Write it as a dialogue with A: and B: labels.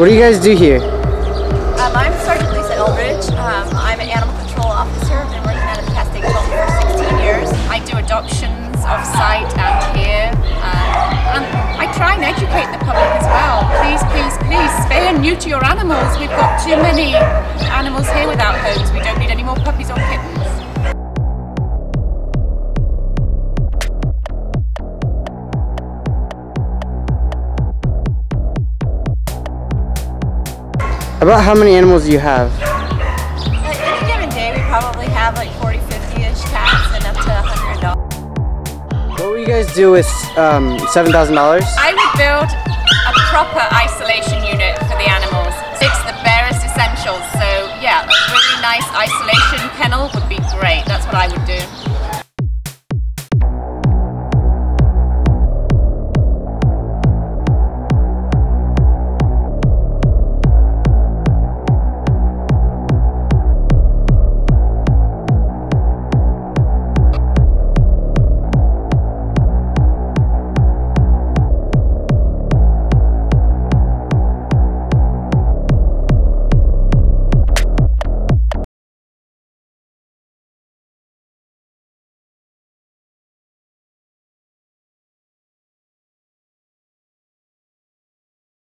A: What do you guys do here?
B: Um, I'm Sergeant Lisa Eldridge. Um, I'm an animal control officer. I've been working out of Castaic Hilton for 16 years. I do adoptions off site and here. Uh, I try and educate the public as well. Please, please, please spay and neuter your animals. We've got too many
A: About how many animals do you have?
B: At any given day, we probably have like 40, 50-ish cats and up to 100 dogs.
A: What will you guys do with um, $7,000?
B: I would build a proper isolation unit for the animals. It's the barest essentials. So yeah, a really nice isolation kennel would be great. That's what I would do.